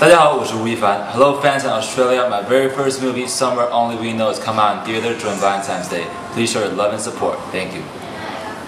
大家好，我是吴亦凡。Hello fans in Australia, my very first movie, *Somewhere Only We Know, is come out in theater during Valentine's Day. Please show your love and support. Thank you.